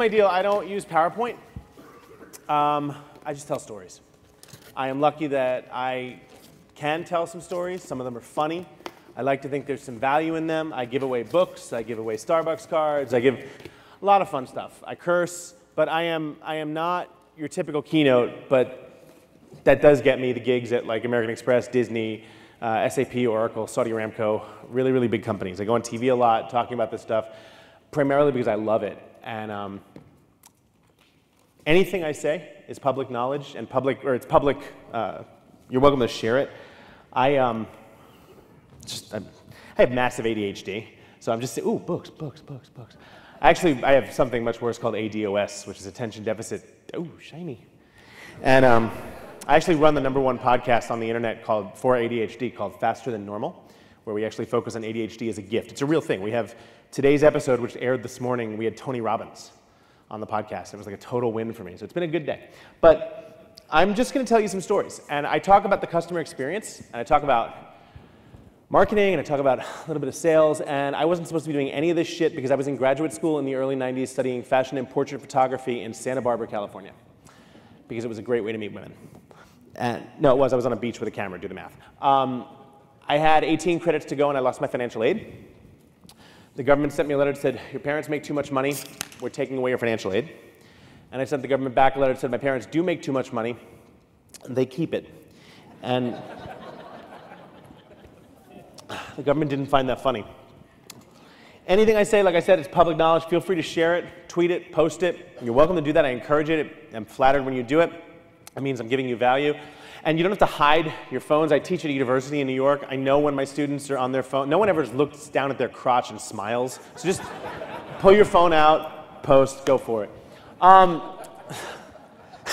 my deal. I don't use PowerPoint. Um, I just tell stories. I am lucky that I can tell some stories. Some of them are funny. I like to think there's some value in them. I give away books. I give away Starbucks cards. I give a lot of fun stuff. I curse, but I am, I am not your typical keynote, but that does get me the gigs at like American Express, Disney, uh, SAP, Oracle, Saudi Aramco, really, really big companies. I go on TV a lot talking about this stuff, primarily because I love it. And um, anything I say is public knowledge and public, or it's public, uh, you're welcome to share it. I, um, just, I'm, I have massive ADHD, so I'm just saying, ooh, books, books, books, books. Actually, I have something much worse called ADOS, which is attention deficit, ooh, shiny. And um, I actually run the number one podcast on the internet called for ADHD called Faster Than Normal, where we actually focus on ADHD as a gift. It's a real thing. We have today's episode, which aired this morning, we had Tony Robbins on the podcast. It was like a total win for me. So it's been a good day. But I'm just going to tell you some stories. And I talk about the customer experience, and I talk about marketing, and I talk about a little bit of sales. And I wasn't supposed to be doing any of this shit because I was in graduate school in the early 90s studying fashion and portrait photography in Santa Barbara, California, because it was a great way to meet women. And no, it was. I was on a beach with a camera. Do the math. Um, I had 18 credits to go, and I lost my financial aid. The government sent me a letter that said, Your parents make too much money, we're taking away your financial aid. And I sent the government back a letter that said, My parents do make too much money, they keep it. And the government didn't find that funny. Anything I say, like I said, it's public knowledge. Feel free to share it, tweet it, post it. You're welcome to do that. I encourage it. I'm flattered when you do it. It means I'm giving you value. And you don't have to hide your phones. I teach at a university in New York. I know when my students are on their phone. No one ever looks down at their crotch and smiles. So just pull your phone out, post, go for it. Um,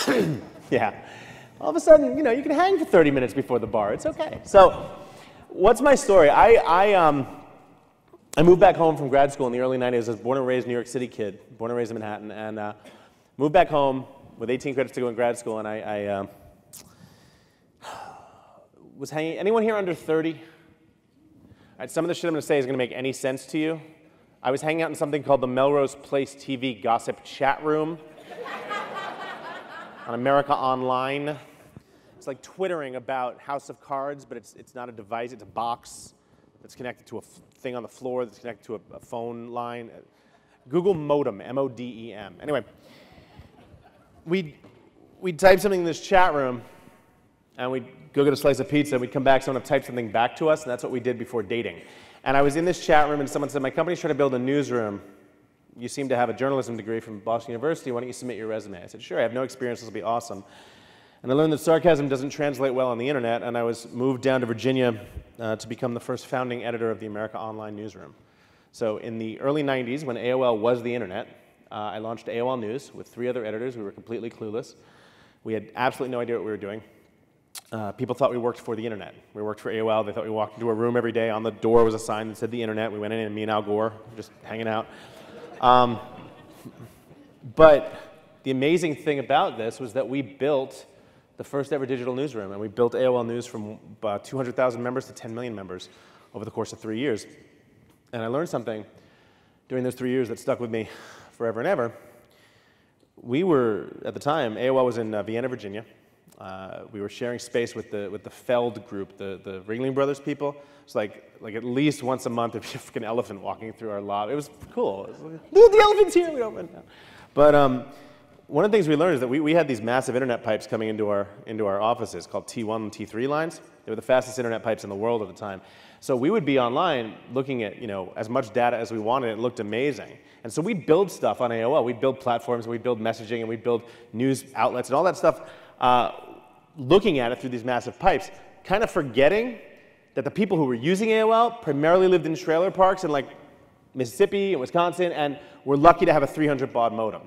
yeah. All of a sudden, you know, you can hang for 30 minutes before the bar. It's okay. So, what's my story? I, I, um, I moved back home from grad school in the early 90s. I was born and raised New York City kid, born and raised in Manhattan, and uh, moved back home with 18 credits to go in grad school, and I, I uh, was hanging. Anyone here under 30? All right, some of the shit I'm going to say is going to make any sense to you. I was hanging out in something called the Melrose Place TV gossip chat room on America Online. It's like twittering about House of Cards, but it's, it's not a device, it's a box that's connected to a thing on the floor that's connected to a, a phone line. Google Modem, M O D E M. Anyway, we'd, we'd type something in this chat room, and we'd go get a slice of pizza, and we'd come back, someone would type something back to us, and that's what we did before dating. And I was in this chat room, and someone said, My company's trying to build a newsroom. You seem to have a journalism degree from Boston University. Why don't you submit your resume? I said, Sure, I have no experience. This will be awesome. And I learned that sarcasm doesn't translate well on the internet, and I was moved down to Virginia uh, to become the first founding editor of the America Online newsroom. So, in the early 90s, when AOL was the internet, uh, I launched AOL News with three other editors. We were completely clueless. We had absolutely no idea what we were doing. Uh, people thought we worked for the internet. We worked for AOL. They thought we walked into a room every day. On the door was a sign that said the internet. We went in, and me and Al Gore just hanging out. Um, but the amazing thing about this was that we built the first ever digital newsroom, and we built AOL News from about 200,000 members to 10 million members over the course of three years. And I learned something during those three years that stuck with me forever and ever. We were, at the time, AOL was in uh, Vienna, Virginia. Uh, we were sharing space with the, with the Feld group, the, the Ringling Brothers people. It's like, like at least once a month, there'd be a freaking elephant walking through our lobby. It was cool. It was like, the elephant's here. We don't. But um, one of the things we learned is that we, we had these massive internet pipes coming into our, into our offices called T1 and T3 lines. They were the fastest internet pipes in the world at the time. So we would be online looking at you know, as much data as we wanted. It looked amazing. And so we'd build stuff on AOL. We'd build platforms, we'd build messaging, and we'd build news outlets and all that stuff uh, looking at it through these massive pipes, kind of forgetting that the people who were using AOL primarily lived in trailer parks in like Mississippi and Wisconsin, and were lucky to have a 300 baud modem,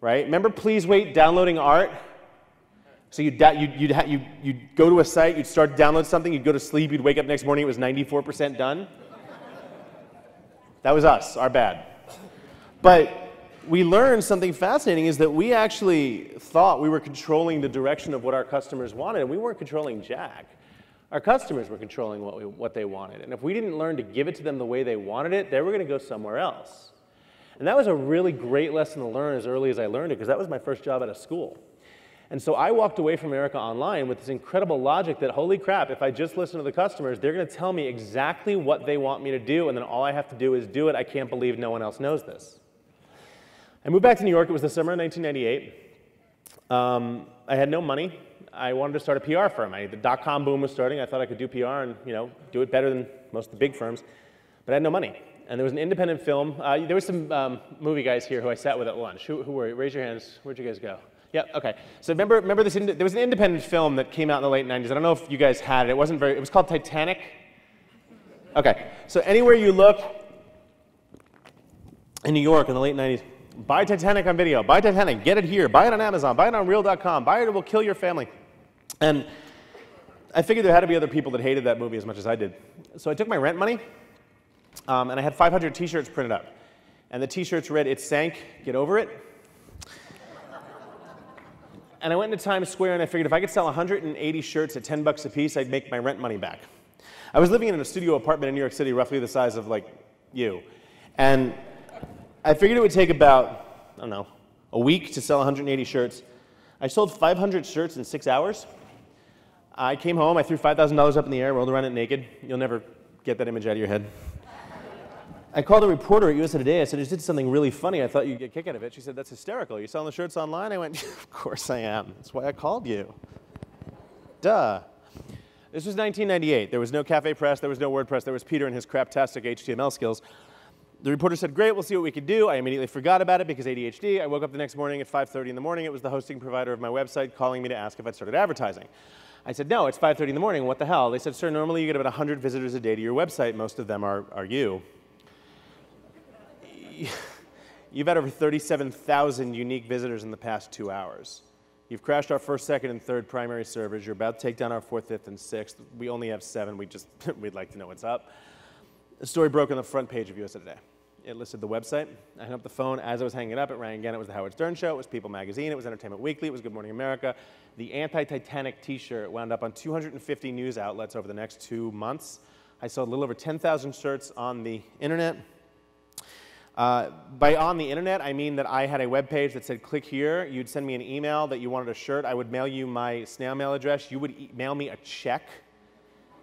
right? Remember Please Wait downloading art? So you'd, you'd, you'd, you'd, you'd go to a site, you'd start to download something, you'd go to sleep, you'd wake up next morning, it was 94% done. That was us, our bad. But we learned something fascinating is that we actually thought we were controlling the direction of what our customers wanted, and we weren't controlling Jack. Our customers were controlling what, we, what they wanted. And if we didn't learn to give it to them the way they wanted it, they were going to go somewhere else. And that was a really great lesson to learn as early as I learned it, because that was my first job out of school. And so I walked away from America Online with this incredible logic that, holy crap, if I just listen to the customers, they're going to tell me exactly what they want me to do, and then all I have to do is do it. I can't believe no one else knows this. I moved back to New York. It was the summer of 1998. Um, I had no money. I wanted to start a PR firm. I, the dot-com boom was starting. I thought I could do PR and you know do it better than most of the big firms, but I had no money. And there was an independent film. Uh, there were some um, movie guys here who I sat with at lunch. Who, who were you? Raise your hands. Where'd you guys go? Yeah, okay. So remember, remember this, there was an independent film that came out in the late 90s. I don't know if you guys had it. It wasn't very, it was called Titanic. Okay, so anywhere you look in New York in the late 90s, buy Titanic on video, buy Titanic, get it here, buy it on Amazon, buy it on Real.com, buy it, it will kill your family. And I figured there had to be other people that hated that movie as much as I did. So I took my rent money, um, and I had 500 t-shirts printed up. And the t-shirts read, it sank, get over it and I went into Times Square and I figured if I could sell 180 shirts at 10 bucks a piece, I'd make my rent money back. I was living in a studio apartment in New York City, roughly the size of like you. And I figured it would take about, I don't know, a week to sell 180 shirts. I sold 500 shirts in six hours. I came home, I threw $5,000 up in the air, rolled around it naked. You'll never get that image out of your head. I called a reporter at USA Today. I said, I just did something really funny. I thought you'd get a kick out of it. She said, that's hysterical. You're selling the shirts online? I went, of course I am. That's why I called you. Duh. This was 1998. There was no Cafe Press. There was no WordPress. There was Peter and his craptastic HTML skills. The reporter said, great, we'll see what we can do. I immediately forgot about it because ADHD. I woke up the next morning at 5.30 in the morning. It was the hosting provider of my website calling me to ask if I'd started advertising. I said, no, it's 5.30 in the morning. What the hell? They said, sir, normally you get about 100 visitors a day to your website. Most of them are, are you. you've had over 37,000 unique visitors in the past two hours. You've crashed our first, second, and third primary servers. You're about to take down our fourth, fifth, and sixth. We only have seven. We just, we'd like to know what's up. The story broke on the front page of USA Today. It listed the website. I hung up the phone. As I was hanging it up, it rang again. It was the Howard Stern Show. It was People Magazine. It was Entertainment Weekly. It was Good Morning America. The anti-Titanic T-shirt wound up on 250 news outlets over the next two months. I sold a little over 10,000 shirts on the internet. Uh, by on the internet, I mean that I had a web page that said, click here. You'd send me an email that you wanted a shirt. I would mail you my snail mail address. You would e mail me a check.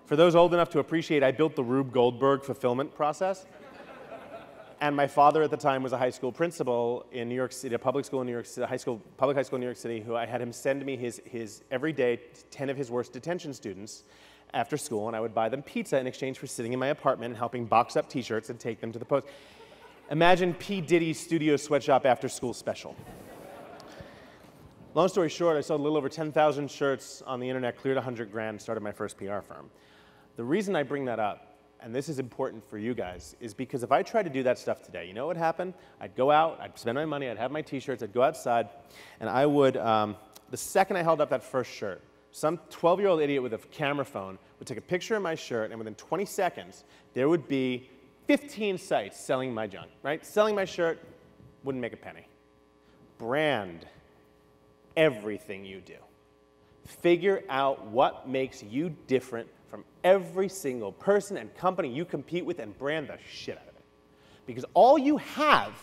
For those old enough to appreciate, I built the Rube Goldberg fulfillment process. And my father at the time was a high school principal in New York City, a public school in New York City, high school, public high school in New York City, who I had him send me his, his every day 10 of his worst detention students after school, and I would buy them pizza in exchange for sitting in my apartment and helping box up t-shirts and take them to the post. Imagine P. Diddy's studio sweatshop after school special. Long story short, I sold a little over 10,000 shirts on the internet, cleared 100 grand, started my first PR firm. The reason I bring that up, and this is important for you guys, is because if I tried to do that stuff today, you know what would happen? I'd go out, I'd spend my money, I'd have my t-shirts, I'd go outside, and I would, um, the second I held up that first shirt, some 12-year-old idiot with a camera phone would take a picture of my shirt, and within 20 seconds, there would be 15 sites selling my junk, right? Selling my shirt wouldn't make a penny. Brand everything you do. Figure out what makes you different from every single person and company you compete with and brand the shit out of it. Because all you have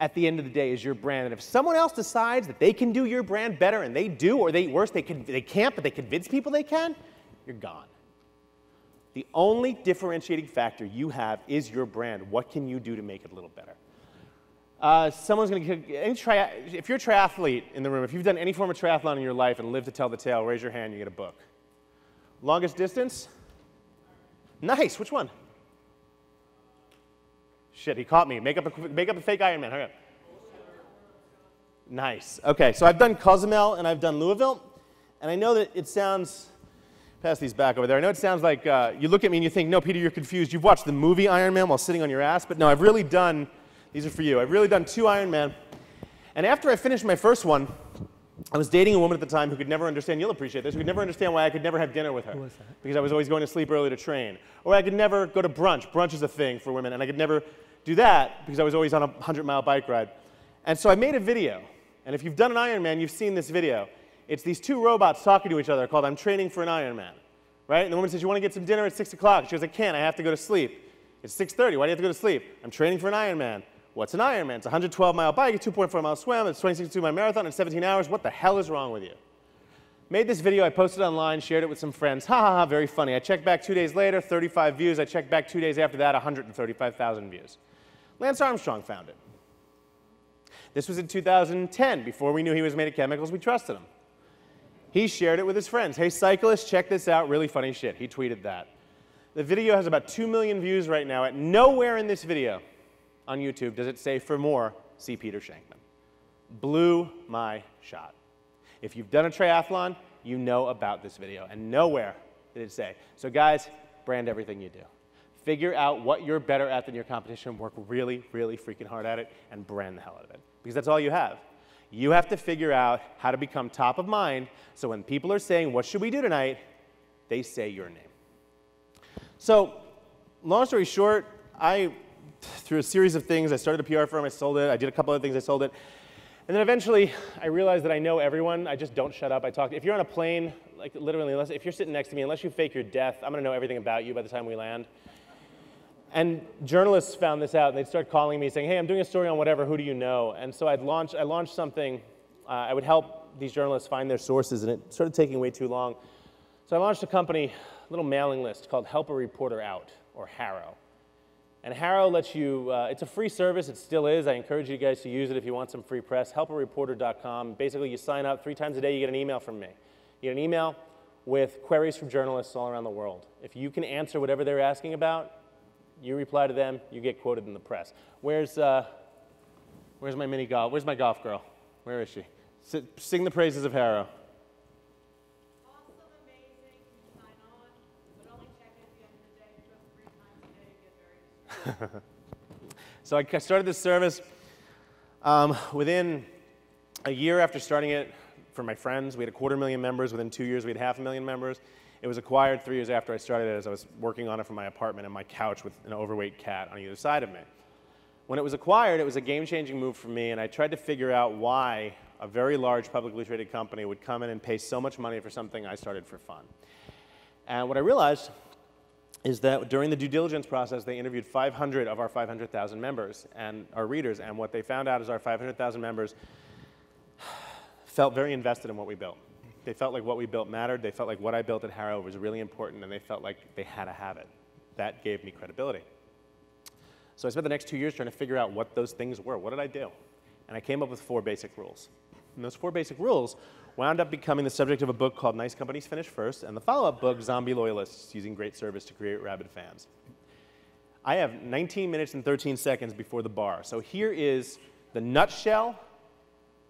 at the end of the day is your brand. And if someone else decides that they can do your brand better and they do, or they worse, they, can, they can't, but they convince people they can, you're gone. The only differentiating factor you have is your brand. What can you do to make it a little better? Uh, someone's going to, if you're a triathlete in the room, if you've done any form of triathlon in your life and lived to tell the tale, raise your hand, you get a book. Longest distance? Nice, which one? Shit, he caught me. Make up a, make up a fake Ironman. Hurry up. Nice. Okay, so I've done Cozumel and I've done Louisville, and I know that it sounds pass these back over there. I know it sounds like uh, you look at me and you think, no, Peter, you're confused. You've watched the movie Iron Man while sitting on your ass, but no, I've really done, these are for you. I've really done two Iron Man. And after I finished my first one, I was dating a woman at the time who could never understand, you'll appreciate this, who could never understand why I could never have dinner with her. Who was that? Because I was always going to sleep early to train. Or I could never go to brunch. Brunch is a thing for women, and I could never do that because I was always on a 100 mile bike ride. And so I made a video. And if you've done an Ironman, you've seen this video. It's these two robots talking to each other called I'm Training for an Ironman right? And the woman says, you want to get some dinner at 6 o'clock? She goes, I can't. I have to go to sleep. It's 6.30. Why do you have to go to sleep? I'm training for an Ironman. What's an Ironman? It's a 112 mile bike, a 2.4 mile swim, it's 26 mile marathon in 17 hours. What the hell is wrong with you? Made this video, I posted online, shared it with some friends. Ha ha ha, very funny. I checked back two days later, 35 views. I checked back two days after that, 135,000 views. Lance Armstrong found it. This was in 2010, before we knew he was made of chemicals, we trusted him. He shared it with his friends. Hey, cyclists, check this out, really funny shit. He tweeted that. The video has about 2 million views right now. At nowhere in this video on YouTube does it say, for more, see Peter Shankman. Blew my shot. If you've done a triathlon, you know about this video, and nowhere did it say. So guys, brand everything you do. Figure out what you're better at than your competition, work really, really freaking hard at it, and brand the hell out of it. Because that's all you have. You have to figure out how to become top of mind so when people are saying, what should we do tonight, they say your name. So, long story short, I, through a series of things, I started a PR firm, I sold it, I did a couple other things, I sold it. And then eventually, I realized that I know everyone. I just don't shut up. I talk. If you're on a plane, like literally, unless if you're sitting next to me, unless you fake your death, I'm gonna know everything about you by the time we land. And journalists found this out, and they'd start calling me saying, "Hey, I'm doing a story on whatever. Who do you know?" And so I'd launch. I launched something. Uh, I would help these journalists find their sources, and it started taking way too long. So I launched a company a little mailing list called Help a Reporter Out, or HARO. And HARO lets you, uh, it's a free service, it still is. I encourage you guys to use it if you want some free press. Helpareporter.com. Basically, you sign up three times a day, you get an email from me. You get an email with queries from journalists all around the world. If you can answer whatever they're asking about, you reply to them, you get quoted in the press. Where's, uh, where's my mini golf? Where's my golf girl? Where is she? S sing the praises of HARO. so I started this service. Um, within a year after starting it, for my friends, we had a quarter million members. Within two years, we had half a million members. It was acquired three years after I started it as I was working on it from my apartment and my couch with an overweight cat on either side of me. When it was acquired, it was a game-changing move for me, and I tried to figure out why a very large publicly traded company would come in and pay so much money for something I started for fun. And what I realized is that during the due diligence process, they interviewed 500 of our 500,000 members and our readers, and what they found out is our 500,000 members felt very invested in what we built. They felt like what we built mattered. They felt like what I built at HARO was really important, and they felt like they had to have it. That gave me credibility. So I spent the next two years trying to figure out what those things were. What did I do? And I came up with four basic rules. And those four basic rules wound up becoming the subject of a book called Nice Companies Finish First, and the follow-up book, Zombie Loyalists, Using Great Service to Create Rabid Fans. I have 19 minutes and 13 seconds before the bar. So here is the nutshell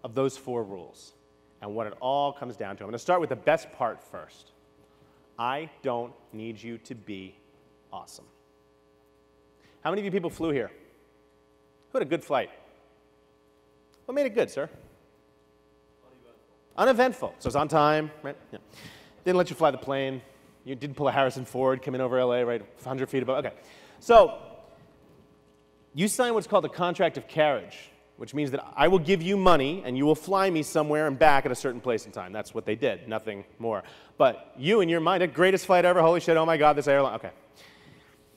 of those four rules and what it all comes down to. I'm going to start with the best part first. I don't need you to be awesome. How many of you people flew here? Who had a good flight? What made it good, sir? Uneventful. So it's on time, right? Yeah. Didn't let you fly the plane. You didn't pull a Harrison Ford, come in over LA, right? 100 feet above. Okay. So you sign what's called a contract of carriage, which means that I will give you money and you will fly me somewhere and back at a certain place and time. That's what they did, nothing more. But you, in your mind, the greatest flight ever, holy shit, oh my God, this airline. Okay.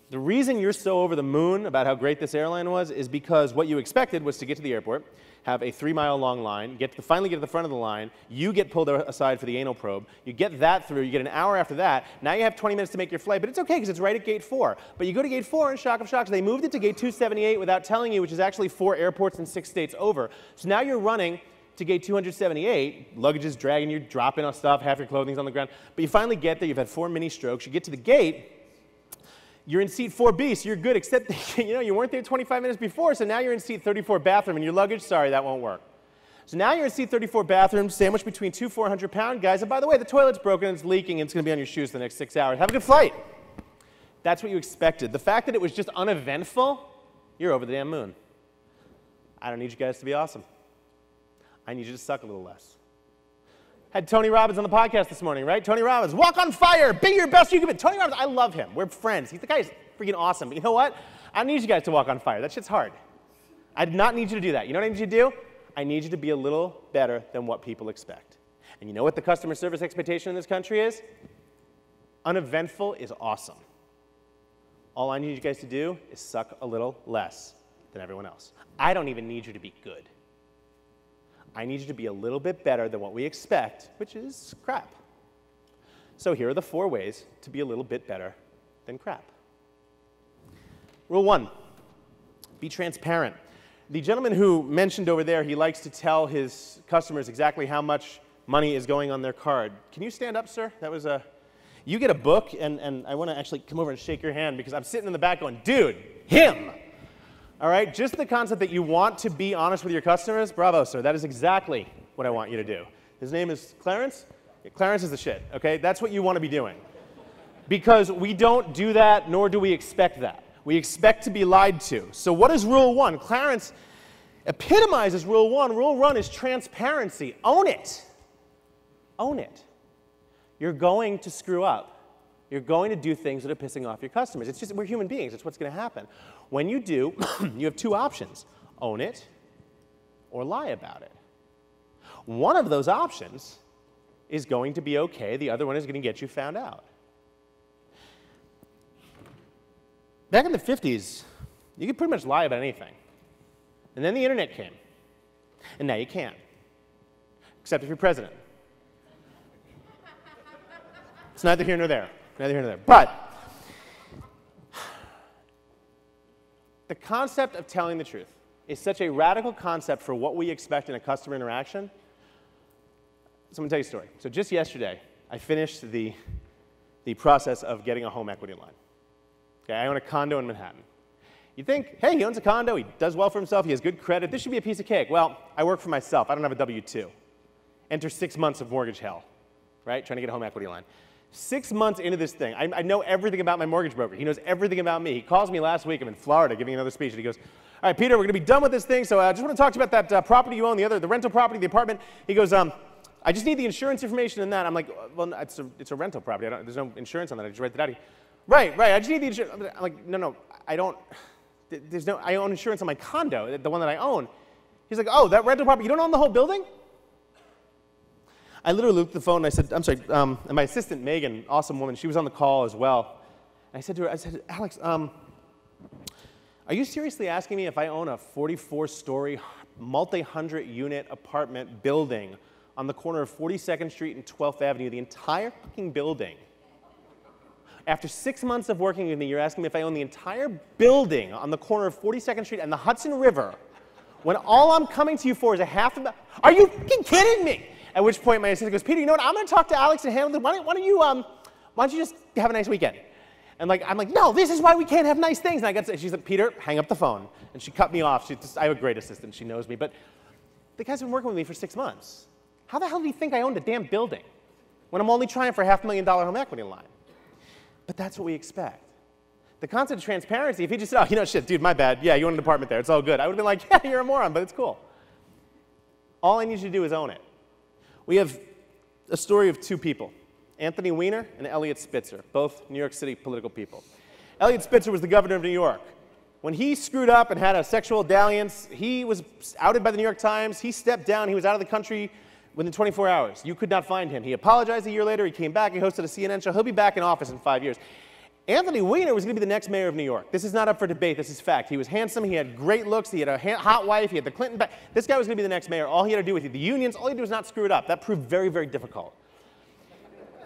The reason you're so over the moon about how great this airline was is because what you expected was to get to the airport, have a three mile long line, get to finally get to the front of the line, you get pulled aside for the anal probe, you get that through, you get an hour after that, now you have 20 minutes to make your flight, but it's okay because it's right at gate four. But you go to gate four and shock of shocks, they moved it to gate 278 without telling you, which is actually four airports and six states over. So now you're running to gate 278, luggage is dragging you, dropping off stuff, half your clothing's on the ground. But you finally get there, you've had four mini strokes, you get to the gate, you're in seat 4B, so you're good, except you know you weren't there 25 minutes before, so now you're in seat 34 bathroom, and your luggage, sorry, that won't work. So now you're in seat 34 bathroom, sandwiched between two 400 pound guys, and by the way, the toilet's broken, it's leaking, and it's gonna be on your shoes the next six hours. Have a good flight. That's what you expected. The fact that it was just uneventful, you're over the damn moon. I don't need you guys to be awesome. I need you to suck a little less. Had Tony Robbins on the podcast this morning, right? Tony Robbins, walk on fire, be your best you can be. Tony Robbins, I love him. We're friends. He's the guy is freaking awesome. But you know what? I need you guys to walk on fire. That shit's hard. I do not need you to do that. You know what I need you to do? I need you to be a little better than what people expect. And you know what the customer service expectation in this country is? Uneventful is awesome. All I need you guys to do is suck a little less. than everyone else. I don't even need you to be good. I need you to be a little bit better than what we expect, which is crap. So here are the four ways to be a little bit better than crap. Rule one be transparent. The gentleman who mentioned over there, he likes to tell his customers exactly how much money is going on their card. Can you stand up, sir? That was a. You get a book, and, and I want to actually come over and shake your hand because I'm sitting in the back going, dude, him! All right, just the concept that you want to be honest with your customers, bravo, sir. That is exactly what I want you to do. His name is Clarence. Yeah, Clarence is the shit, okay? That's what you want to be doing. Because we don't do that, nor do we expect that. We expect to be lied to. So, what is rule one? Clarence epitomizes rule one. Rule one is transparency. Own it. Own it. You're going to screw up. You're going to do things that are pissing off your customers. It's just, we're human beings. It's what's going to happen. When you do, you have two options own it or lie about it. One of those options is going to be okay, the other one is going to get you found out. Back in the 50s, you could pretty much lie about anything. And then the internet came. And now you can't, except if you're president. It's neither here nor there. Neither here nor there. But the concept of telling the truth is such a radical concept for what we expect in a customer interaction. So I'm going to tell you a story. So just yesterday, I finished the, the process of getting a home equity line. Okay, I own a condo in Manhattan. You think, hey, he owns a condo, he does well for himself, he has good credit, this should be a piece of cake. Well, I work for myself, I don't have a W 2. Enter six months of mortgage hell, right? Trying to get a home equity line. Six months into this thing, I, I, know everything about my mortgage broker. He knows everything about me. He calls me last week. I'm in Florida giving another speech, and he goes, "All right, Peter, we're going to be done with this thing. So I uh, just want to talk to you about that uh, property you own, the other, the rental property, the apartment." He goes, um, "I just need the insurance information and that." I'm like, "Well, it's a, it's a rental property. there's no insurance on that. I just read that out." right, right. I just need the insurance. I'm like, "No, no, I don't. There's no. I own insurance on my condo, the one that I own." He's like, "Oh, that rental property. You don't own the whole building?" I literally looked at the phone and I said, I'm sorry, um, and my assistant, Megan, awesome woman, she was on the call as well. And I said to her, I said, Alex, um, are you seriously asking me if I own a 44 story, multi hundred unit apartment building on the corner of 42nd Street and 12th Avenue, the entire fucking building? After six months of working with me, you're asking me if I own the entire building on the corner of 42nd Street and the Hudson River when all I'm coming to you for is a half of Are you fucking kidding me? At which point my assistant goes, Peter, you know what? I'm going to talk to Alex and handle this. Why don't, why don't you um, why don't you just have a nice weekend? And like I'm like, no, this is why we can't have nice things. And I got to, she's like, Peter, hang up the phone. And she cut me off. She just, I have a great assistant. She knows me. But the guy's been working with me for six months. How the hell do you think I owned a damn building when I'm only trying for a half million dollar home equity line? But that's what we expect. The concept of transparency, if he just said, oh, you know, shit, dude, my bad. Yeah, you own an apartment there. It's all good. I would have been like, yeah, you're a moron, but it's cool. All I need you to do is own it. We have a story of two people Anthony Weiner and Eliot Spitzer, both New York City political people. Eliot Spitzer was the governor of New York. When he screwed up and had a sexual dalliance, he was outed by the New York Times. He stepped down. He was out of the country within 24 hours. You could not find him. He apologized a year later. He came back. He hosted a CNN show. He'll be back in office in five years. Anthony Weiner was going to be the next mayor of New York. This is not up for debate. This is fact. He was handsome. He had great looks. He had a hot wife. He had the Clinton back. This guy was going to be the next mayor. All he had to do with the unions, all he had to do was not screw it up. That proved very, very difficult.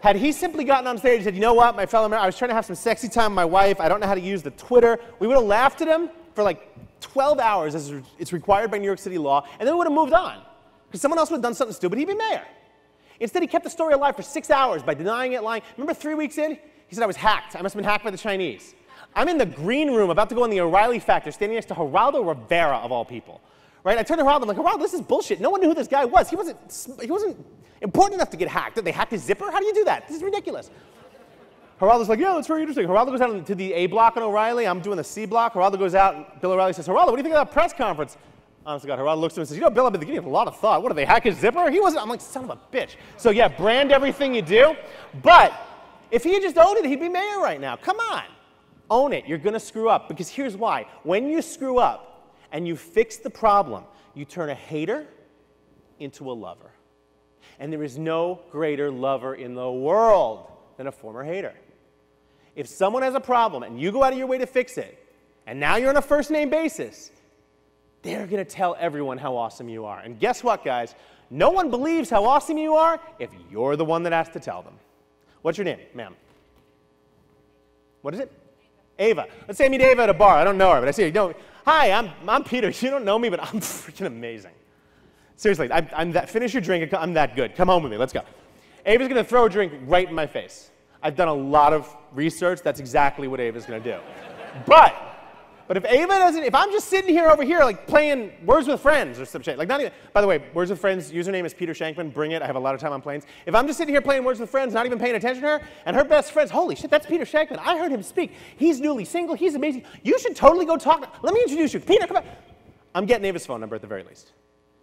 Had he simply gotten on stage and said, you know what, my fellow mayor, I was trying to have some sexy time with my wife. I don't know how to use the Twitter. We would have laughed at him for like 12 hours as it's required by New York City law, and then we would have moved on. Because someone else would have done something stupid, he'd be mayor. Instead, he kept the story alive for six hours by denying it, lying. Remember three weeks in? He said I was hacked. I must have been hacked by the Chinese. I'm in the green room about to go on the O'Reilly Factor, standing next to Geraldo Rivera, of all people. Right? I turned to Geraldo, I'm like, Geraldo, this is bullshit. No one knew who this guy was. He wasn't, he wasn't important enough to get hacked. Did they hack his zipper? How do you do that? This is ridiculous. Geraldo's like, yeah, that's very interesting. Geraldo goes out to the A block on O'Reilly. I'm doing the C block. Geraldo goes out. Bill O'Reilly says, Geraldo, what do you think of that press conference? Honestly, God, Geraldo looks at him and says, you know, Bill, I've been giving a lot of thought. What, did they hack his zipper? He wasn't. I'm like, son of a bitch. So, yeah, brand everything you do. But if he had just owned it, he'd be mayor right now. Come on. Own it. You're going to screw up. Because here's why. When you screw up and you fix the problem, you turn a hater into a lover. And there is no greater lover in the world than a former hater. If someone has a problem and you go out of your way to fix it, and now you're on a first name basis, they're going to tell everyone how awesome you are. And guess what, guys? No one believes how awesome you are if you're the one that has to tell them. What's your name, ma'am? What is it? Ava. Let's say I meet Ava at a bar. I don't know her, but I say, you know, hi, I'm, I'm Peter. You don't know me, but I'm freaking amazing. Seriously, I'm, I'm that, finish your drink. I'm that good. Come home with me. Let's go. Ava's going to throw a drink right in my face. I've done a lot of research. That's exactly what Ava's going to do. But but if Ava doesn't, if I'm just sitting here over here like playing Words with Friends or some shit, like not even, by the way, Words with Friends, username is Peter Shankman, bring it, I have a lot of time on planes. If I'm just sitting here playing Words with Friends, not even paying attention to her, and her best friends, holy shit, that's Peter Shankman. I heard him speak. He's newly single, he's amazing. You should totally go talk. Let me introduce you. Peter, come on. I'm getting Ava's phone number at the very least.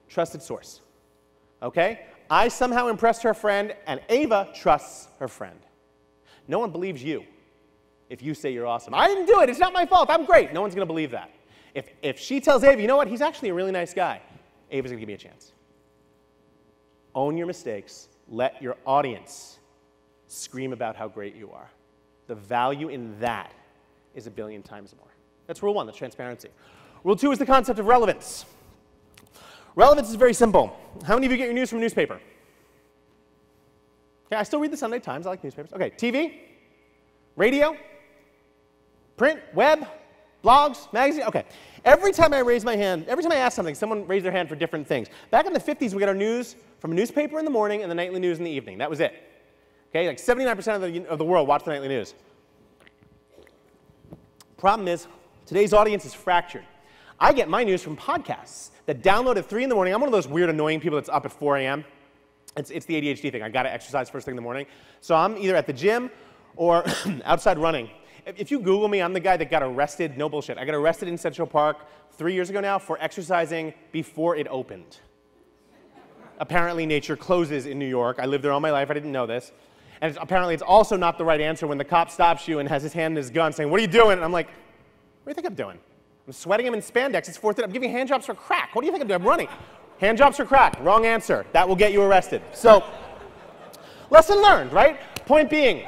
Trusted source. Okay? I somehow impressed her friend, and Ava trusts her friend. No one believes you if you say you're awesome. I didn't do it. It's not my fault. I'm great. No one's going to believe that. If, if she tells Ava, you know what, he's actually a really nice guy, Ava's going to give me a chance. Own your mistakes. Let your audience scream about how great you are. The value in that is a billion times more. That's rule one, the transparency. Rule two is the concept of relevance. Relevance is very simple. How many of you get your news from a newspaper? Okay, I still read the Sunday Times. I like newspapers. Okay, TV, radio, Print, web, blogs, magazine. Okay. Every time I raise my hand, every time I ask something, someone raised their hand for different things. Back in the 50s, we got our news from a newspaper in the morning and the nightly news in the evening. That was it. Okay, like 79% of the, of the world watch the nightly news. Problem is, today's audience is fractured. I get my news from podcasts that download at 3 in the morning. I'm one of those weird, annoying people that's up at 4 a.m. It's, it's the ADHD thing. I got to exercise first thing in the morning. So I'm either at the gym or outside running. If you Google me, I'm the guy that got arrested, no bullshit. I got arrested in Central Park three years ago now for exercising before it opened. apparently, nature closes in New York. I lived there all my life. I didn't know this. And it's, apparently, it's also not the right answer when the cop stops you and has his hand in his gun saying, What are you doing? And I'm like, What do you think I'm doing? I'm sweating him in spandex. It's fourth. I'm giving hand jobs for crack. What do you think I'm doing? I'm running. Hand jobs for crack. Wrong answer. That will get you arrested. So, lesson learned, right? Point being,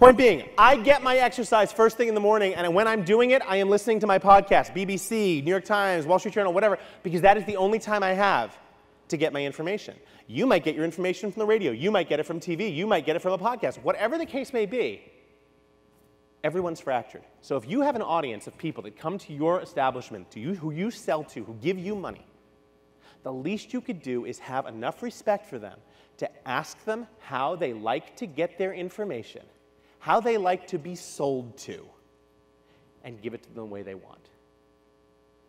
Point being, I get my exercise first thing in the morning, and when I'm doing it, I am listening to my podcast, BBC, New York Times, Wall Street Journal, whatever, because that is the only time I have to get my information. You might get your information from the radio, you might get it from TV, you might get it from a podcast, whatever the case may be. Everyone's fractured. So if you have an audience of people that come to your establishment, to you, who you sell to, who give you money, the least you could do is have enough respect for them to ask them how they like to get their information how they like to be sold to, and give it to them the way they want.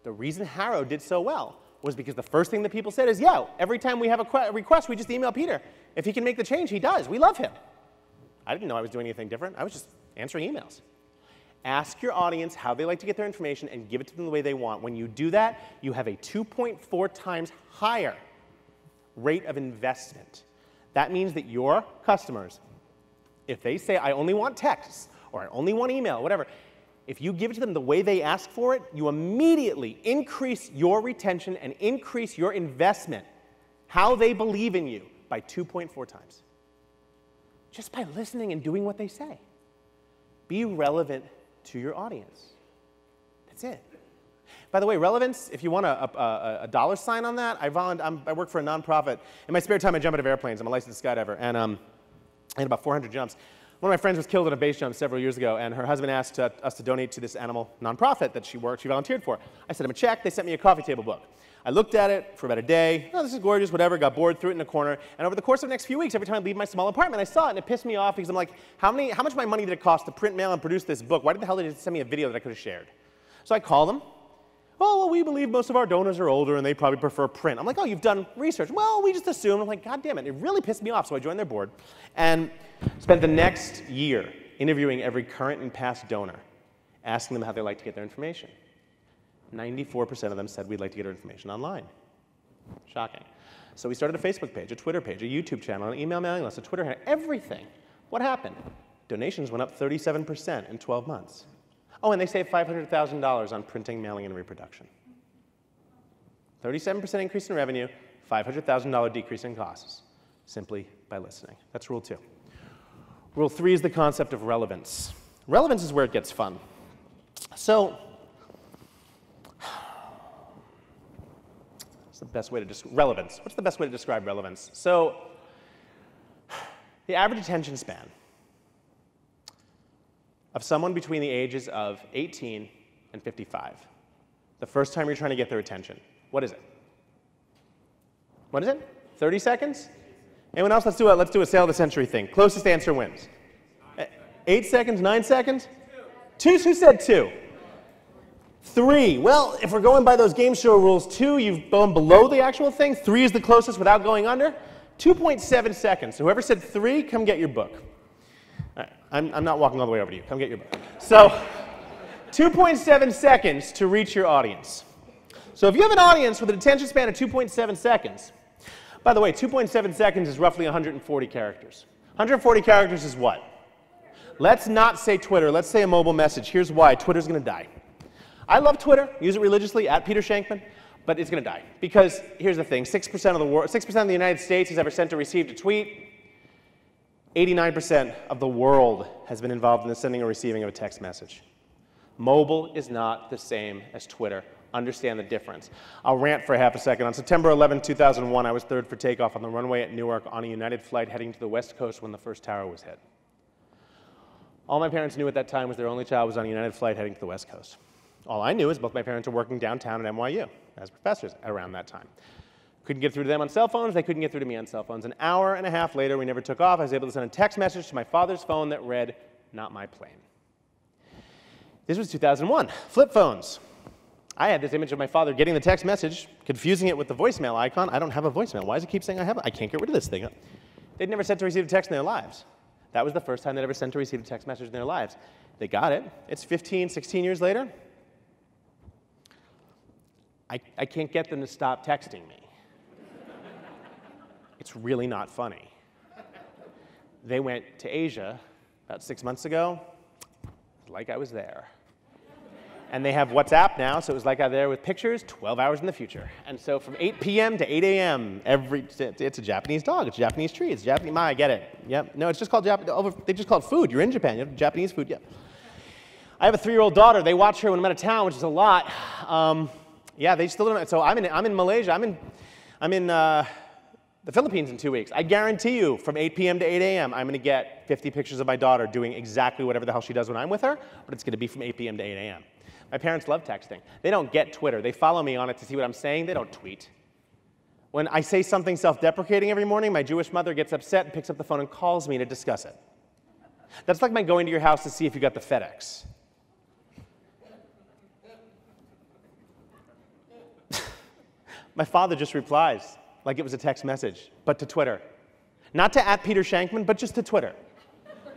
The reason HARO did so well was because the first thing that people said is, yo, every time we have a request, we just email Peter. If he can make the change, he does. We love him. I didn't know I was doing anything different. I was just answering emails. Ask your audience how they like to get their information and give it to them the way they want. When you do that, you have a 2.4 times higher rate of investment. That means that your customers if they say, I only want texts or I only want email, whatever, if you give it to them the way they ask for it, you immediately increase your retention and increase your investment, how they believe in you, by 2.4 times. Just by listening and doing what they say. Be relevant to your audience. That's it. By the way, relevance, if you want a, a, a dollar sign on that, I, I, work for a nonprofit. In my spare time, I jump out of airplanes. I'm a licensed skydiver. And um, Had about 400 jumps. One of my friends was killed in a base jump several years ago, and her husband asked uh, us to donate to this animal nonprofit that she worked, she volunteered for. I sent him a check, they sent me a coffee table book. I looked at it for about a day. Oh, this is gorgeous, whatever. Got bored, threw it in a corner. And over the course of the next few weeks, every time I leave my small apartment, I saw it and it pissed me off because I'm like, how, many, how much of my money did it cost to print, mail, and produce this book? Why did the hell did it send me a video that I could have shared? So I called them. Oh, well, we believe most of our donors are older and they probably prefer print. I'm like, oh, you've done research. Well, we just assumed. I'm like, God damn it. It really pissed me off. So I joined their board and spent the next year interviewing every current and past donor, asking them how they like to get their information. 94% of them said we'd like to get our information online. Shocking. So we started a Facebook page, a Twitter page, a YouTube channel, an email mailing list, a Twitter handle, everything. What happened? Donations went up 37% in 12 months. Oh, and they saved $500,000 on printing, mailing, and reproduction. 37% increase in revenue, $500,000 decrease in costs, simply by listening. That's rule two. Rule three is the concept of relevance. Relevance is where it gets fun. So, what's the best way to describe relevance? What's the best way to describe relevance? So, the average attention span of someone between the ages of 18 and 55, the first time you're trying to get their attention, what is it? What is it? 30 seconds? Anyone else? Let's do a, let's do a sale of the century thing. Closest answer wins. Eh, eight seconds, nine seconds? Two. Who said two? Three. Well, if we're going by those game show rules, two, you've gone below the actual thing. Three is the closest without going under. 2.7 seconds. Whoever said three, come get your book. I'm, I'm not walking all the way over to you. Come get your book. So 2.7 seconds to reach your audience. So if you have an audience with an attention span of 2.7 seconds, by the way, 2.7 seconds is roughly 140 characters. 140 characters is what? Let's not say Twitter. Let's say a mobile message. Here's why. Twitter's going to die. I love Twitter, use it religiously, at Peter Shankman, but it's going to die. Because here's the thing 6% of the world, 6% of the United States has ever sent or received a tweet. 89% of the world has been involved in the sending or receiving of a text message. Mobile is not the same as Twitter. Understand the difference. I'll rant for half a second. On September 11, 2001, I was third for takeoff on the runway at Newark on a United flight heading to the West Coast when the first tower was hit. All my parents knew at that time was their only child was on a United flight heading to the West Coast. All I knew is both my parents were working downtown at NYU as professors around that time. Couldn't get through to them on cell phones, they couldn't get through to me on cell phones. An hour and a half later, we never took off. I was able to send a text message to my father's phone that read, Not my plane. This was 2001. Flip phones. I had this image of my father getting the text message, confusing it with the voicemail icon. I don't have a voicemail. Why does it keep saying I have it? I can't get rid of this thing. They'd never sent to receive a text in their lives. That was the first time they'd ever sent or received a text message in their lives. They got it. It's 15, 16 years later. I, I can't get them to stop texting me. It's really not funny. They went to Asia about six months ago, like I was there. And they have WhatsApp now, so it was like I was there with pictures 12 hours in the future. And so from 8 p.m. to 8 a.m., every it's a Japanese dog, it's a Japanese tree, it's Japanese. Ma, I get it. Yep. No, it's just called Japanese. They just called food. You're in Japan. You have Japanese food. Yep. I have a three-year-old daughter. They watch her when I'm out of town, which is a lot. Um, yeah, they still don't. So I'm in, I'm in Malaysia. I'm in, I'm in uh, the Philippines in two weeks. I guarantee you, from 8 p.m. to 8 a.m., I'm going to get 50 pictures of my daughter doing exactly whatever the hell she does when I'm with her, but it's going to be from 8 p.m. to 8 a.m. My parents love texting. They don't get Twitter. They follow me on it to see what I'm saying. They don't tweet. When I say something self deprecating every morning, my Jewish mother gets upset and picks up the phone and calls me to discuss it. That's like my going to your house to see if you got the FedEx. my father just replies like it was a text message, but to Twitter. Not to at Peter Shankman, but just to Twitter.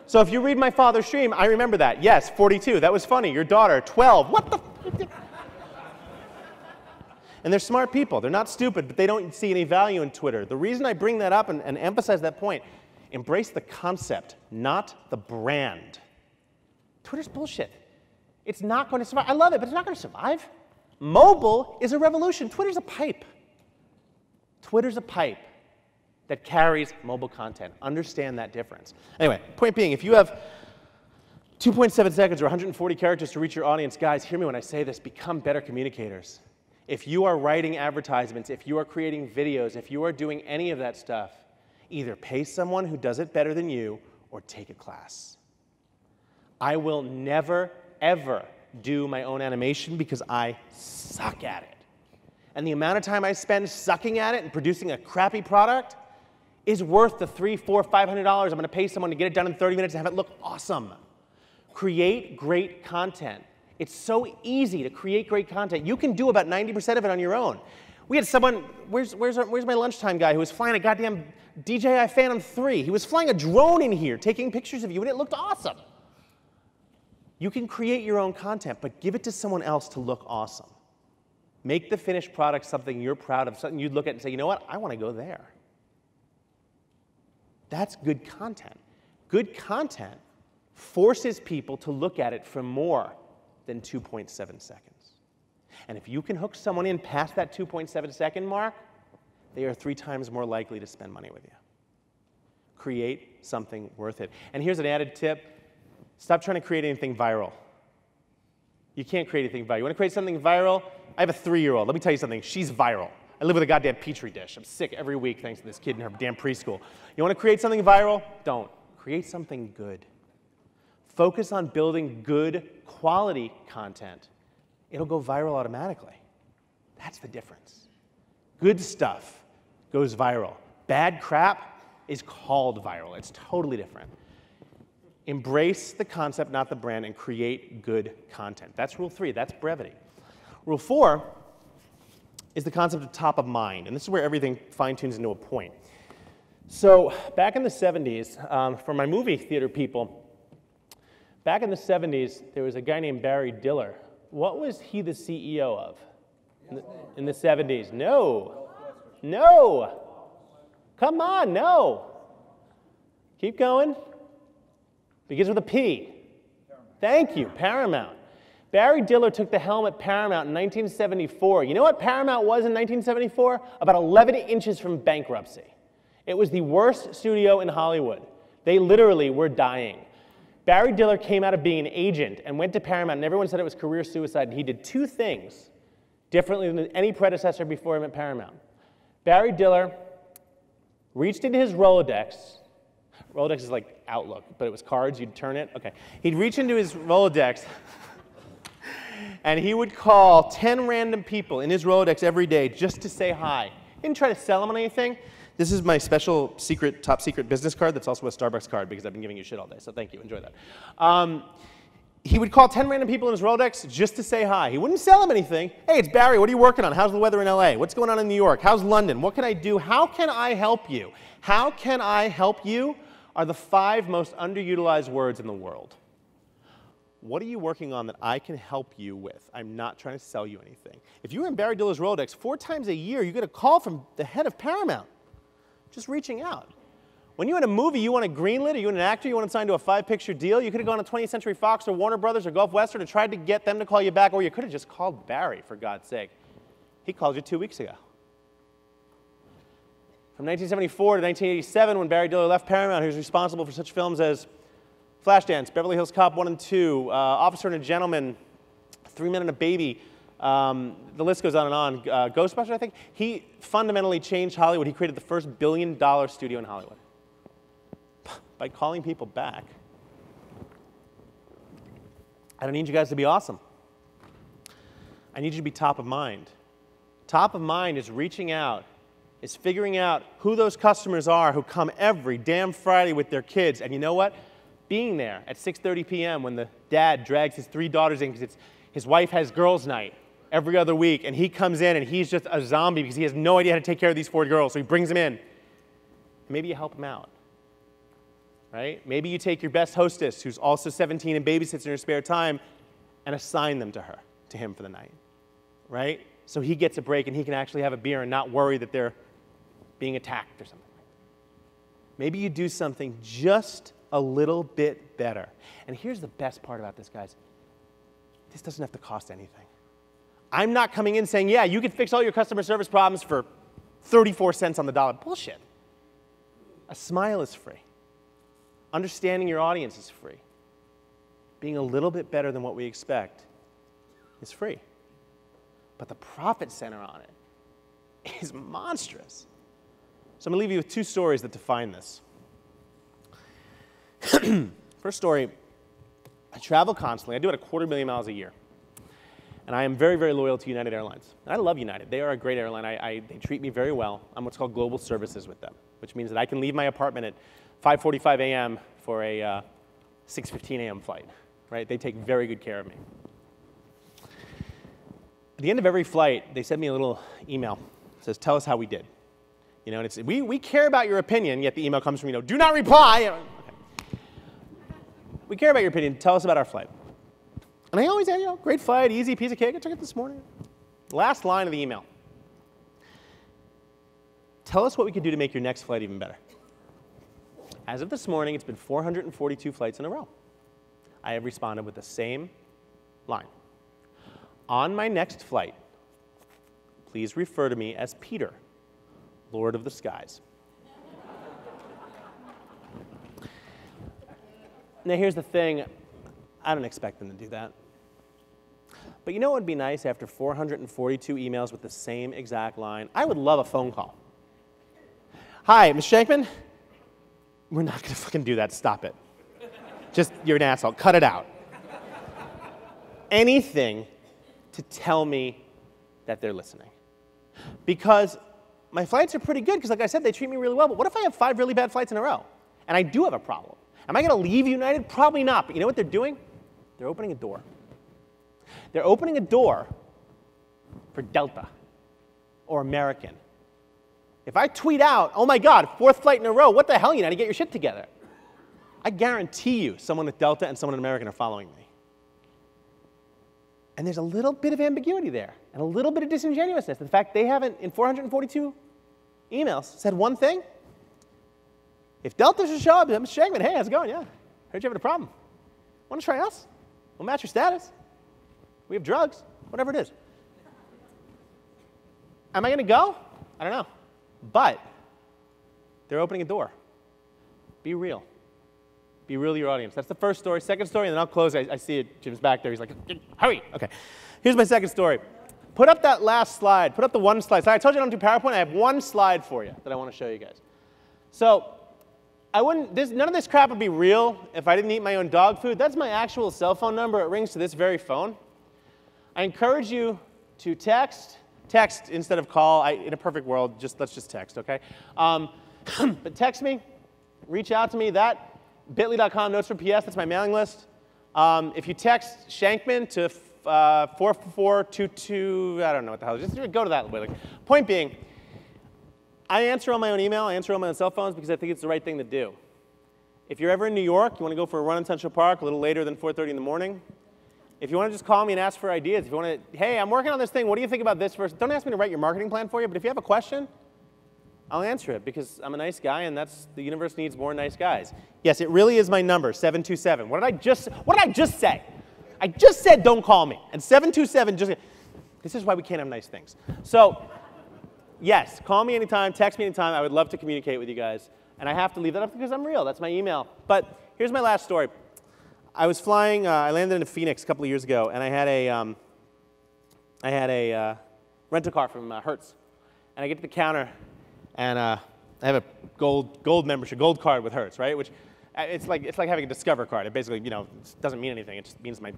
So if you read my father's stream, I remember that. Yes, 42. That was funny. Your daughter, 12. What the? and they're smart people. They're not stupid, but they don't see any value in Twitter. The reason I bring that up and, and emphasize that point, embrace the concept, not the brand. Twitter's bullshit. It's not going to survive. I love it, but it's not going to survive. Mobile is a revolution. Twitter's a pipe. Twitter's a pipe that carries mobile content. Understand that difference. Anyway, point being, if you have 2.7 seconds or 140 characters to reach your audience, guys, hear me when I say this become better communicators. If you are writing advertisements, if you are creating videos, if you are doing any of that stuff, either pay someone who does it better than you or take a class. I will never, ever do my own animation because I suck at it. And the amount of time I spend sucking at it and producing a crappy product, is worth the three, four, five hundred dollars I'm going to pay someone to get it done in 30 minutes and have it look awesome. Create great content. It's so easy to create great content. You can do about 90% of it on your own. We had someone, where's, where's, our, where's my lunchtime guy who was flying a goddamn DJI Phantom 3? He was flying a drone in here, taking pictures of you, and it looked awesome. You can create your own content, but give it to someone else to look awesome. Make the finished product something you're proud of, something you'd look at and say, you know what, I want to go there. That's good content. Good content forces people to look at it for more than 2.7 seconds. And if you can hook someone in past that 2.7 second mark, they are three times more likely to spend money with you. Create something worth it. And here's an added tip stop trying to create anything viral. You can't create anything viral. You want to create something viral? I have a three year old. Let me tell you something. She's viral. I live with a goddamn petri dish. I'm sick every week thanks to this kid in her damn preschool. You want to create something viral? Don't. Create something good. Focus on building good quality content. It'll go viral automatically. That's the difference. Good stuff goes viral. Bad crap is called viral. It's totally different. Embrace the concept, not the brand, and create good content. That's rule three. That's brevity. Rule four is the concept of top of mind, and this is where everything fine tunes into a point. So, back in the 70s, um, for my movie theater people, back in the 70s, there was a guy named Barry Diller. What was he the CEO of in the, in the 70s? No. No. Come on, no. Keep going. Begins with a P. Thank you, Paramount. Barry Diller took the helm at Paramount in 1974. You know what Paramount was in 1974? About 11 inches from bankruptcy. It was the worst studio in Hollywood. They literally were dying. Barry Diller came out of being an agent and went to Paramount, and everyone said it was career suicide. And he did two things differently than any predecessor before him at Paramount. Barry Diller reached into his Rolodex. Rolodex is like Outlook, but it was cards, you'd turn it. Okay. He'd reach into his Rolodex and he would call 10 random people in his Rolodex every day just to say hi. He didn't try to sell them on anything. This is my special secret, top secret business card that's also a Starbucks card because I've been giving you shit all day, so thank you, enjoy that. Um, he would call 10 random people in his Rolodex just to say hi. He wouldn't sell them anything. Hey, it's Barry. What are you working on? How's the weather in LA? What's going on in New York? How's London? What can I do? How can I help you? How can I help you are the five most underutilized words in the world. What are you working on that I can help you with? I'm not trying to sell you anything. If you're in Barry Diller's Rolodex, four times a year, you get a call from the head of Paramount just reaching out. When you're in a movie, you want a greenlit, or you want an actor, you want to sign to a five picture deal, you could have gone to 20th Century Fox or Warner Brothers or Gulf Western and tried to get them to call you back, or you could have just called Barry, for God's sake. He called you two weeks ago. From 1974 to 1987, when Barry Diller left Paramount, he was responsible for such films as Flashdance, Beverly Hills Cop 1 and 2, uh, Officer and a Gentleman, Three Men and a Baby, um, the list goes on and on. Uh, Ghostbusters, I think. He fundamentally changed Hollywood. He created the first billion dollar studio in Hollywood by calling people back. I don't need you guys to be awesome. I need you to be top of mind. Top of mind is reaching out, is figuring out who those customers are who come every damn Friday with their kids. And you know what? Being there at 6:30 p.m. when the dad drags his three daughters in because his wife has girls' night every other week, and he comes in and he's just a zombie because he has no idea how to take care of these four girls. So he brings them in. Maybe you help him out right? Maybe you take your best hostess, who's also 17 and babysits in her spare time, and assign them to her, to him for the night, right? So he gets a break and he can actually have a beer and not worry that they're being attacked or something. Maybe you do something just a little bit better. And here's the best part about this, guys this doesn't have to cost anything. I'm not coming in saying, yeah, you can fix all your customer service problems for 34 cents on the dollar. Bullshit. A smile is free. Understanding your audience is free. Being a little bit better than what we expect is free. But the profit center on it is monstrous. So I'm going to leave you with two stories that define this. First story I travel constantly. I do it a quarter million miles a year. And I am very, very loyal to United Airlines. And I love United. They are a great airline. I, I, they treat me very well. I'm what's called global services with them, which means that I can leave my apartment at 5:45 a.m. for a uh, 6:15 a.m. flight. Right? They take very good care of me. At the end of every flight, they send me a little email. It says, "Tell us how we did." You know, and it's we, we care about your opinion. Yet the email comes from you know, "Do not reply." We care about your opinion. Tell us about our flight. And I always say, you know, great flight, easy piece of cake. I took it this morning. Last line of the email. Tell us what we could do to make your next flight even better. As of this morning, it's been 442 flights in a row. I have responded with the same line. On my next flight, please refer to me as Peter, Lord of the Skies. Now, here's the thing I don't expect them to do that. But you know what would be nice after 442 emails with the same exact line? I would love a phone call. Hi, Ms. Shankman? We're not gonna fucking do that. Stop it. Just, you're an asshole. Cut it out. Anything to tell me that they're listening. Because my flights are pretty good, because like I said, they treat me really well. But what if I have five really bad flights in a row? And I do have a problem. Am I gonna leave United? Probably not. But you know what they're doing? They're opening a door. They're opening a door for Delta or American. If I tweet out, oh my God, fourth flight in a row, what the hell, United, get your shit together. I guarantee you someone at Delta and someone at American are following me. And there's a little bit of ambiguity there and a little bit of disingenuousness. The fact they haven't, in 442 emails, said one thing. If Delta should show up, Mr. Shankman, hey, how's it going? Yeah, heard you having a problem. Want to try us? We'll match your status. We have drugs, whatever it is. Am I going to go? I don't know. But they're opening a door. Be real. Be real to your audience. That's the first story. Second story, and then I'll close. I, I see it. Jim's back there. He's like, hurry. Okay. Here's my second story. Put up that last slide. Put up the one slide. So I told you I don't do PowerPoint. I have one slide for you that I want to show you guys. So I wouldn't, this, none of this crap would be real if I didn't eat my own dog food. That's my actual cell phone number. It rings to this very phone. I encourage you to text, text instead of call. I, in a perfect world, just let's just text, okay? Um, but text me, reach out to me. That bit.ly.com notes for PS. That's my mailing list. Um, if you text Shankman to uh, 4422, I don't know what the hell. Just go to that. Point being, I answer on my own email. I answer on my own cell phones because I think it's the right thing to do. If you're ever in New York, you want to go for a run in Central Park a little later than 4:30 in the morning, if you want to just call me and ask for ideas, if you want to, hey, I'm working on this thing. What do you think about this first? Don't ask me to write your marketing plan for you, but if you have a question, I'll answer it because I'm a nice guy and that's the universe needs more nice guys. Yes, it really is my number, 727. What did I just what did I just say? I just said don't call me. And 727 just This is why we can't have nice things. So, yes, call me anytime, text me anytime. I would love to communicate with you guys. And I have to leave that up because I'm real. That's my email. But here's my last story. I was flying, uh, I landed in Phoenix a couple of years ago, and I had a, um, I had a uh, rental car from uh, Hertz. And I get to the counter, and uh, I have a gold, gold membership, gold card with Hertz, right? Which uh, it's like, it's like having a Discover card. It basically, you know, doesn't mean anything. It just means my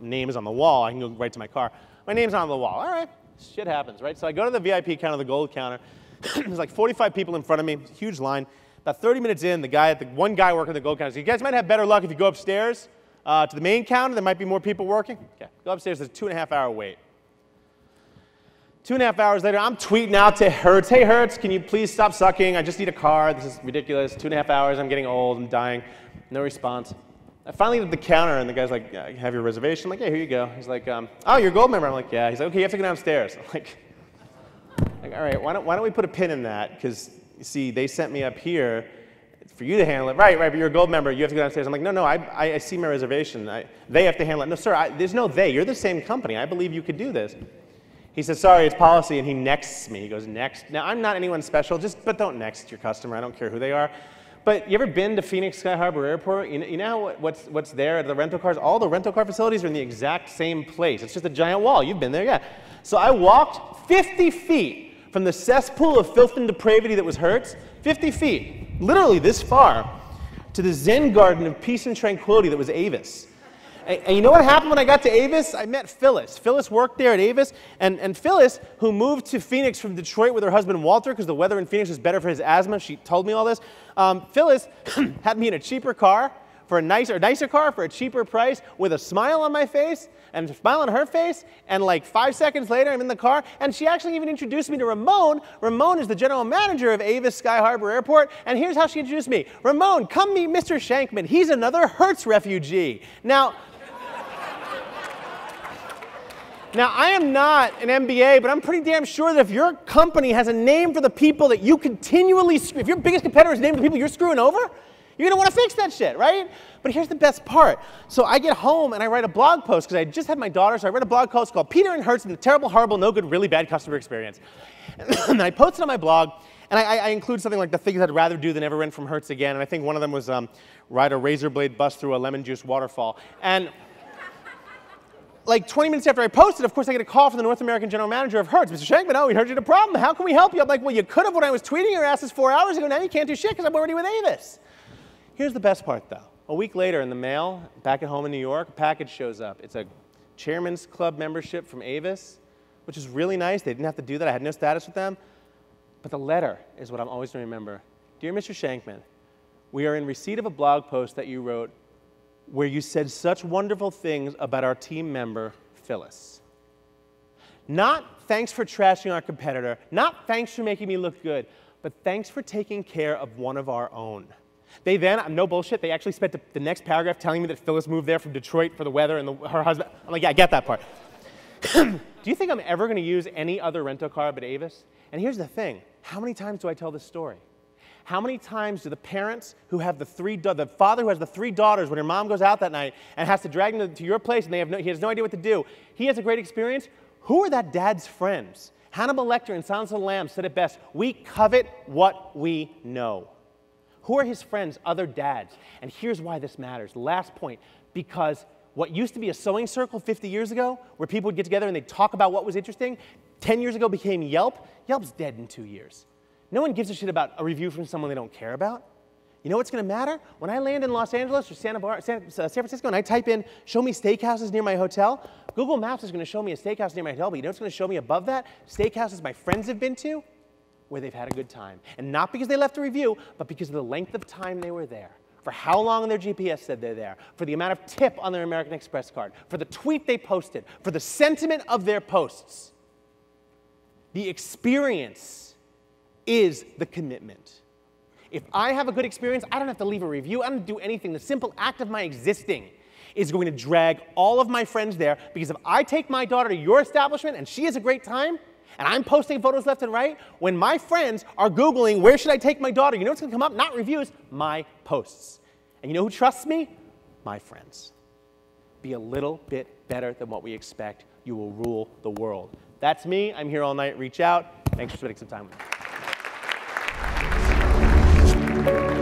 name is on the wall. I can go right to my car. My name's on the wall. All right, shit happens, right? So I go to the VIP counter, the gold counter. There's like 45 people in front of me, huge line. About 30 minutes in, the guy at the one guy working the gold counter says, "You guys might have better luck if you go upstairs uh, to the main counter. There might be more people working. Okay, go upstairs. There's a two and a half hour wait. Two and a half hours later, I'm tweeting out to Hertz, "Hey Hertz, can you please stop sucking? I just need a car. This is ridiculous. Two and a half hours. I'm getting old. I'm dying. No response." I finally to the counter, and the guy's like, yeah, "Have your reservation?" I'm like, "Yeah, here you go." He's like, um, "Oh, you're a gold member." I'm like, "Yeah." He's like, "Okay, you have to go downstairs." I'm like, like "All right, why don't, why don't we put a pin in that? Because you see, they sent me up here for you to handle it. Right, right, but you're a gold member. You have to go downstairs. I'm like, no, no, I, I, I see my reservation. I, they have to handle it. No, sir, I, there's no they. You're the same company. I believe you could do this. He says, sorry, it's policy, and he nexts me. He goes, next. Now, I'm not anyone special, just, but don't next your customer. I don't care who they are. But you ever been to Phoenix Sky Harbor Airport? You know, you know what's, what's there? At the rental cars, all the rental car facilities are in the exact same place. It's just a giant wall. You've been there, yeah. So I walked 50 feet from the cesspool of filth and depravity that was Hertz, 50 feet, literally this far, to the Zen garden of peace and tranquility that was Avis. And, and, you know what happened when I got to Avis? I met Phyllis. Phyllis worked there at Avis, and, and Phyllis, who moved to Phoenix from Detroit with her husband Walter, because the weather in Phoenix was better for his asthma, she told me all this. Um, Phyllis had me in a cheaper car for a nicer, nicer car for a cheaper price with a smile on my face and a smile on her face. And like five seconds later, I'm in the car. And she actually even introduced me to Ramon. Ramon is the general manager of Avis Sky Harbor Airport. And here's how she introduced me Ramon, come meet Mr. Shankman. He's another Hertz refugee. Now, Now, I am not an MBA, but I'm pretty damn sure that if your company has a name for the people that you continually, if your biggest competitor is named for the people you're screwing over, you're want to fix that shit, right? But here's the best part. So I get home and I write a blog post because I just had my daughter, so I wrote a blog post called Peter and Hertz and the Terrible, Horrible, No Good, Really Bad Customer Experience. and I post it on my blog, and I, I, include something like the things I'd rather do than ever rent from Hertz again. And I think one of them was um, ride a razor blade bus through a lemon juice waterfall. And like 20 minutes after I posted, of course, I get a call from the North American general manager of Hertz. Mr. Shankman, oh, we heard you had a problem. How can we help you? I'm like, well, you could have when I was tweeting your asses four hours ago. Now you can't do shit because I'm already with Avis. Here's the best part, though. A week later, in the mail, back at home in New York, a package shows up. It's a chairman's club membership from Avis, which is really nice. They didn't have to do that. I had no status with them. But the letter is what I'm always going to remember. Dear Mr. Shankman, we are in receipt of a blog post that you wrote where you said such wonderful things about our team member, Phyllis. Not thanks for trashing our competitor, not thanks for making me look good, but thanks for taking care of one of our own. They then, no bullshit, they actually spent the, next paragraph telling me that Phyllis moved there from Detroit for the weather and the, her husband. I'm like, yeah, I get that part. do you think I'm ever going to use any other rental car but Avis? And here's the thing how many times do I tell this story? How many times do the parents who have the three, the father who has the three daughters, when her mom goes out that night and has to drag them to your place and they have no, he has no idea what to do, he has a great experience? Who are that dad's friends? Hannibal Lecter in Silence of the Lambs said it best We covet what we know. Who are his friends? Other dads. And here's why this matters. Last point because what used to be a sewing circle 50 years ago, where people would get together and they'd talk about what was interesting, 10 years ago became Yelp. Yelp's dead in two years. No one gives a shit about a review from someone they don't care about. You know what's going to matter? When I land in Los Angeles or Santa Bar- San, uh, San Francisco and I type in, show me steakhouses near my hotel, Google Maps is going to show me a steakhouse near my hotel, but you know what's going to show me above that? Steakhouses my friends have been to where they've had a good time. And not because they left a review, but because of the length of time they were there. For how long on their GPS said they're there, for the amount of tip on their American Express card, for the tweet they posted, for the sentiment of their posts. The experience is the commitment. If I have a good experience, I don't have to leave a review, I don't do anything. The simple act of my existing is going to drag all of my friends there because if I take my daughter to your establishment and she has a great time, and I'm posting photos left and right, when my friends are Googling, where should I take my daughter? You know what's gonna come up? Not reviews, my posts. And you know who trusts me? My friends. Be a little bit better than what we expect. You will rule the world. That's me. I'm here all night. Reach out. Thanks for spending some time with me. Thank you.